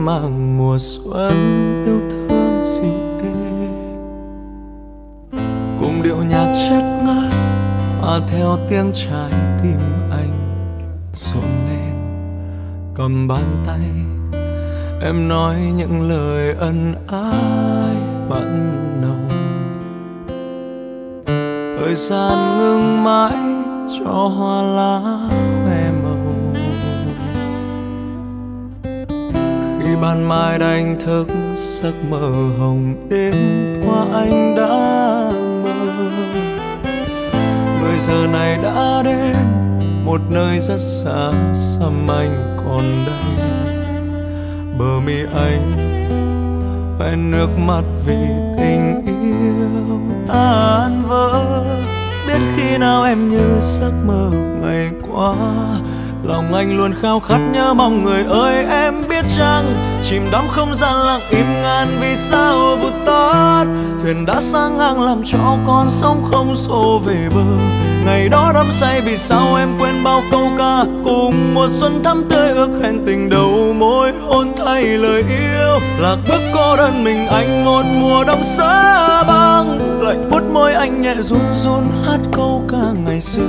em mang mùa xuân yêu thương dịu êm. Cùng điệu nhạc chất ngất hòa theo tiếng trái tim anh rộn lên. Cầm bàn tay, em nói những lời ân ái mặn nồng. Thời gian ngưng mãi cho hoa lá khoe ban mai đánh thức giấc mơ hồng đêm qua anh đã mơ. Người giờ này đã đến, một nơi rất xa xăm anh còn đây bờ mi anh hoen nước mắt vì tình yêu tan vỡ. Biết khi nào em như giấc mơ ngày qua lòng anh luôn khao khát nhớ mong người ơi, em biết chăng? Chìm đắm không gian lặng im ngàn vì sao vụt tắt? Thuyền đã sang ngang làm cho con sóng không xô về bờ ngày đó đắm say vì sao em quên bao câu ca cùng mùa xuân thắm tươi ước hẹn tình đầu môi hôn thay lời yêu. Lạc bước cô đơn mình anh một mùa đông xa băng lạnh bút môi anh nhẹ run run hát câu ca ngày xưa.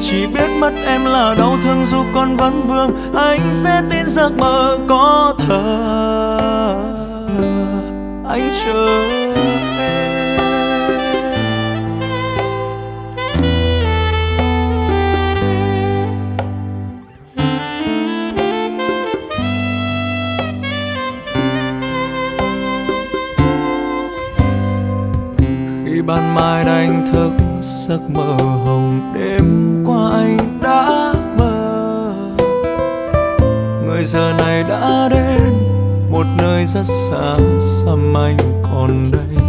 Chỉ biết mất em là đau thương dù còn vẫn vương, anh sẽ tin giấc mơ có thờ. Anh chờ ban mai đánh thức giấc mơ hồng đêm qua anh đã mơ. Người giờ này đã đến, một nơi rất xa, xăm anh còn đây.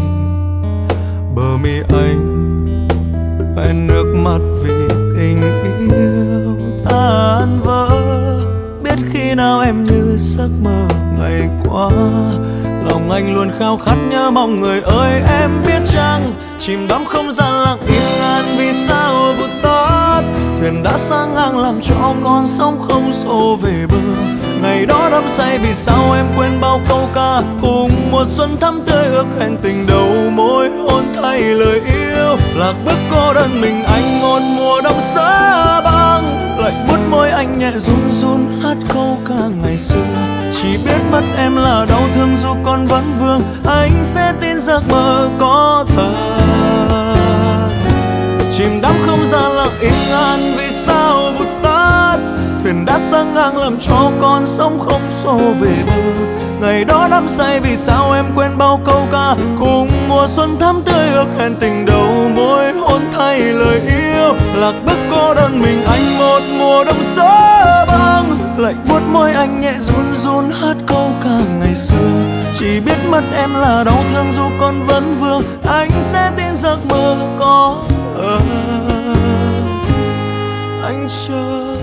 Bờ mi anh hoen nước mắt vì tình yêu tan vỡ. Biết khi nào em như giấc mơ anh luôn khao khát nhớ mong người ơi, em biết chăng? Chìm đắm không gian lặng yên an vì sao vụt tắt? Thuyền đã sang ngang làm cho con sóng không xô về bờ. Ngày đó đắm say vì sao em quên bao câu ca? Cùng mùa xuân thắm tươi ước hẹn tình đầu môi hôn thay lời yêu. Lạc bước cô đơn mình anh ngon mùa đông xa băng. Lạnh buốt môi anh nhẹ run run hát câu ca mất em là đau thương dù con vẫn vương. Anh sẽ tin giấc mơ có thật. Chìm đắm không gian lặng im an vì sao vụt tắt. Thuyền đã sang ngang làm cho con sóng không xô về bờ ngày đó đắm say vì sao em quên bao câu ca. Cùng mùa xuân thắm tươi ước hẹn tình đầu môi hôn thay lời yêu. Lạc bước cô đơn mình là đau thương dù con vẫn vương, anh sẽ tin giấc mơ có ở anh chờ